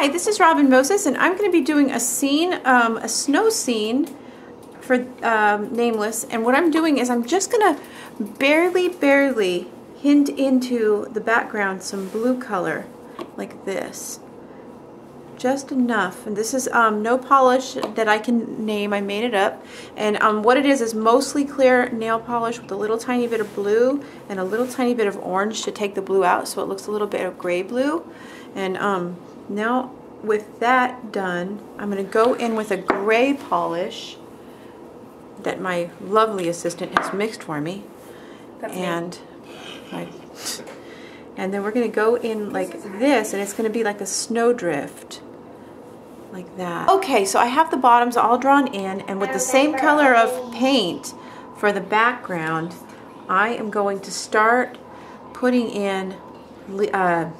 Hi, this is Robin Moses, and I'm going to be doing a scene, um, a snow scene for um, Nameless. And what I'm doing is I'm just going to barely, barely hint into the background some blue color, like this. Just enough. And this is um, no polish that I can name. I made it up. And um, what it is is mostly clear nail polish with a little tiny bit of blue and a little tiny bit of orange to take the blue out so it looks a little bit of gray blue. And um, now with that done, I'm going to go in with a gray polish that my lovely assistant has mixed for me. That's and my, and then we're going to go in like this and it's going to be like a snowdrift like that. Okay, so I have the bottoms all drawn in and with the same color of paint for the background, I am going to start putting in uh,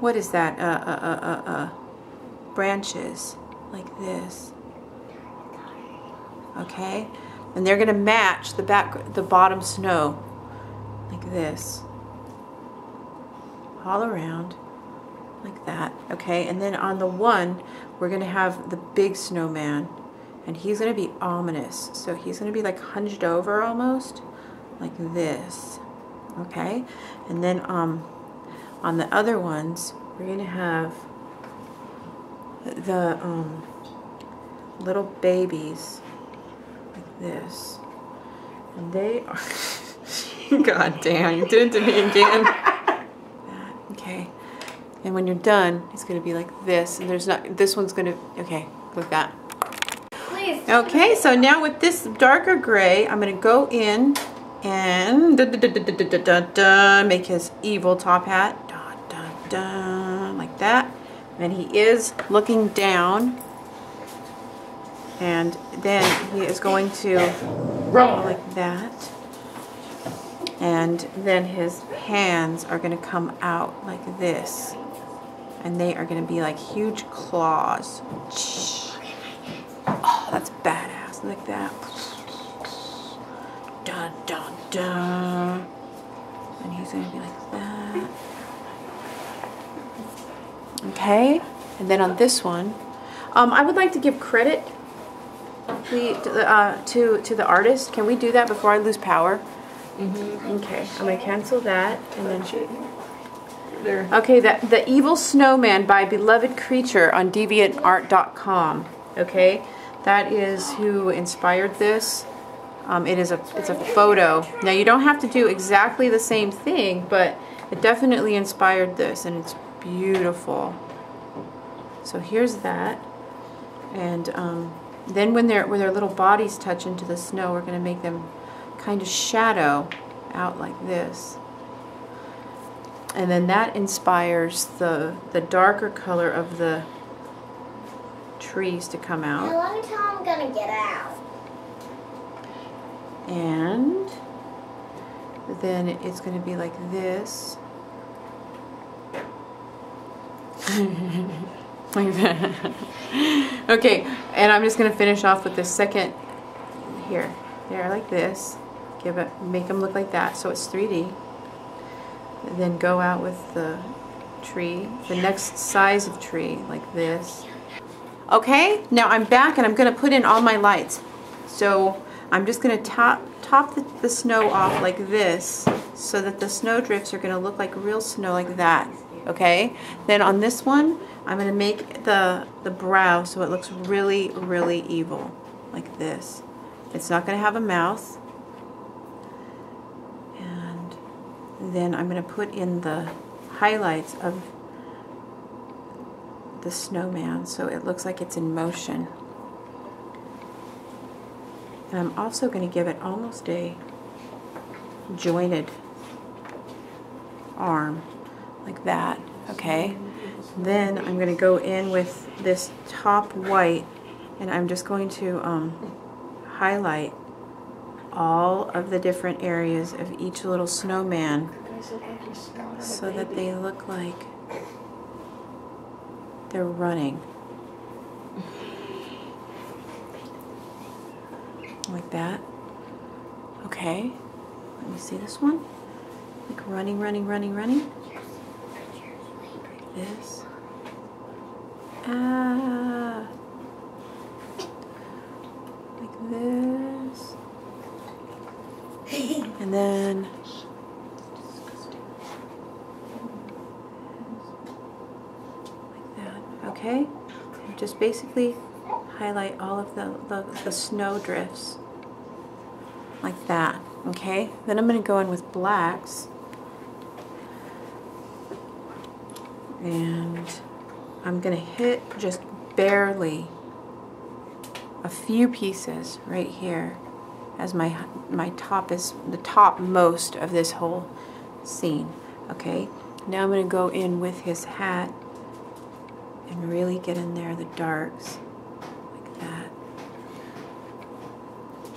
what is that? Uh, uh, uh, uh, uh, branches like this. Okay, and they're going to match the back, the bottom snow like this, all around like that. Okay, and then on the one, we're going to have the big snowman, and he's going to be ominous. So he's going to be like hunched over almost, like this. Okay, and then um on the other ones, we're going to have the um, little babies like this. And they are... God damn, you did it to me again. okay. And when you're done, it's going to be like this. And there's not... This one's going to... Okay, like that. Please. Okay, so now with this darker gray, I'm going to go in and da, da, da, make his evil top hat like that. And he is looking down. And then he is going to go like that. And then his hands are going to come out like this. And they are going to be like huge claws. Oh, that's badass. Like that. Dun, dun, dun. And he's going to be like that. Okay, and then on this one, um, I would like to give credit to, uh, to, to the artist. Can we do that before I lose power? Mm -hmm. Okay, I'm going to cancel that and then... There. Okay, that the Evil Snowman by Beloved Creature on DeviantArt.com. Okay, that is who inspired this. Um, it is a it's a photo. Now you don't have to do exactly the same thing, but it definitely inspired this, and it's beautiful. So here's that. And um, then when, they when their little bodies touch into the snow, we're going to make them kind of shadow out like this. And then that inspires the, the darker color of the trees to come out. Let me tell I'm going to get out. And then it's going to be like this. okay, and I'm just gonna finish off with the second here. There, like this. Give it, make them look like that, so it's 3D. And then go out with the tree, the next size of tree, like this. Okay, now I'm back and I'm gonna put in all my lights. So I'm just gonna top top the, the snow off like this, so that the snow drifts are gonna look like real snow like that okay? Then on this one, I'm gonna make the, the brow so it looks really, really evil, like this. It's not gonna have a mouth. And then I'm gonna put in the highlights of the snowman so it looks like it's in motion. And I'm also going to give it almost a jointed arm like that, okay? Then I'm going to go in with this top white and I'm just going to um, highlight all of the different areas of each little snowman so that they look like they're running. Like that. Okay. Let me see this one. Like running, running, running, running this. Ah. Like this. And then like that. Okay? And just basically highlight all of the, the, the snow drifts like that. Okay? Then I'm going to go in with blacks. And I'm going to hit just barely a few pieces right here as my my top is the top most of this whole scene okay? Now I'm to go in with his hat and really get in there the darks like that.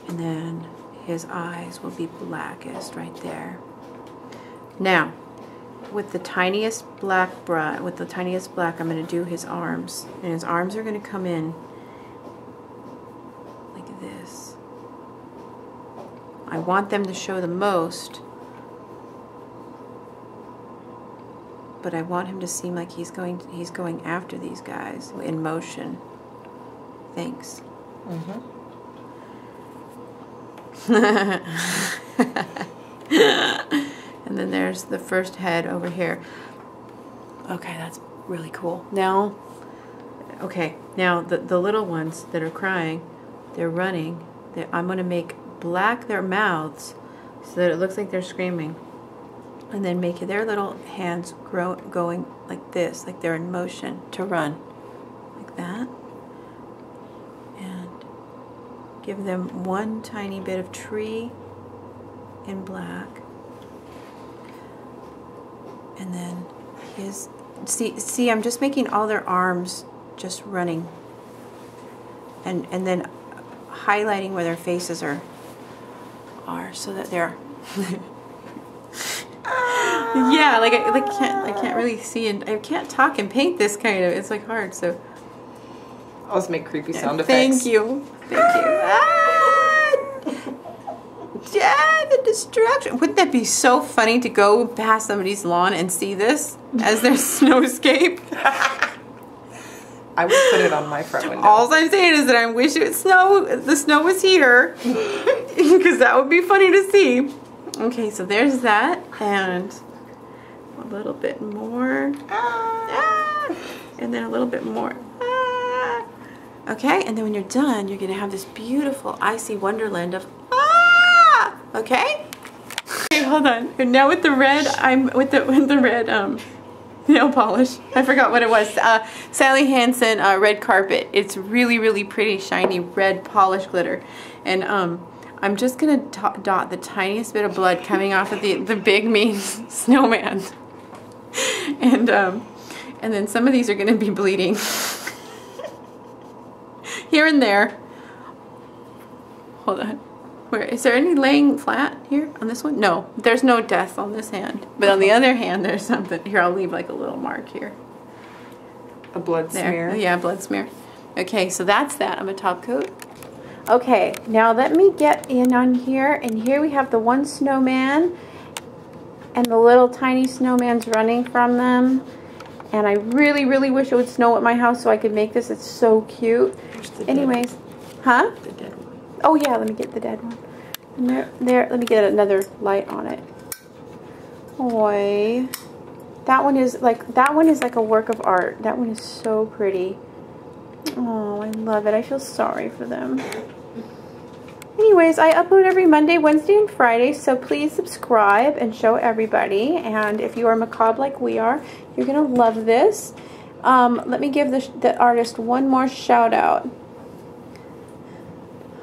And then his eyes will be blackest right there. Now with the tiniest black brush with the tiniest black I'm going to do his arms and his arms are going to come in like this. I want them to show the most, but I want him to seem like he's going he's going after these guys in motion. Thanks. Mm-hmm. and then there's the first head over here. Okay, that's really cool. Now, okay, now the, the little ones that are crying, they're running. They're, I'm going to make black their mouths so that it looks like they're screaming. And then make their little hands grow, going like this, like they're in motion to run. Like that. And give them one tiny bit of tree in black. And then his, see, see, I'm just making all their arms just running. And, and then highlighting where their faces are are so that they're yeah like I like can't I can't really see and I can't talk and paint this kind of it's like hard so I'll just make creepy sound effects. Thank you. Thank you. Ah! Ah! Yeah, the destruction. Wouldn't that be so funny to go past somebody's lawn and see this as their snowscape? I would put it on my front window. All I'm saying is that I wish it snow. The snow was here, because that would be funny to see. Okay, so there's that, and a little bit more, ah, and then a little bit more. Ah. Okay, and then when you're done, you're gonna have this beautiful icy wonderland of ah. Okay. Okay, hold on. Now with the red, I'm with the with the red um nail polish. I forgot what it was. Uh, Sally Hansen uh, red carpet. It's really, really pretty, shiny red polish glitter. And um, I'm just to dot the tiniest bit of blood coming off of the, the big, mean snowman. and, um, and then some of these are to be bleeding. Here and there. Hold on. Where is there any laying flat here on this one? No, there's no death on this hand. But on the uh-huh. other hand, there's something. Here, I'll leave like a little mark here. A blood there. smear. Yeah, blood smear. Okay, so that's that. I'm a top coat. Okay, now let me get in on here. And here we have the one snowman and the little tiny snowman's running from them. And I really, really wish it would snow at my house so I could make this. It's so cute. Anyways, huh? Oh yeah, let me get the dead one. And there, there, let me get another light on it. Oi. That one is like, that one is like a work of art. That one is so pretty. Oh, I love it. I feel sorry for them. Anyways, I upload every Monday, Wednesday, and Friday, so please subscribe and show everybody. And if you are macabre like we are, you're going to love this. Um, let me give the, the artist one more shout out.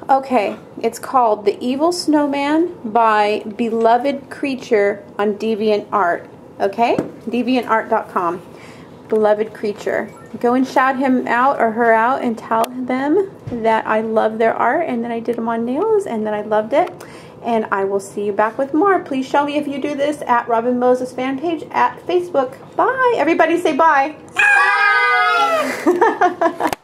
Okay, it's called The Evil Snowman by Beloved Creature on DeviantArt. Okay, deviantart.com. Beloved Creature. Go and shout him out or her out and tell them that I love their art and that I did them on nails and that I loved it. And I will see you back with more. Please show me if you do this at Robin Moses fan page at Facebook. Bye. Everybody say bye. Bye.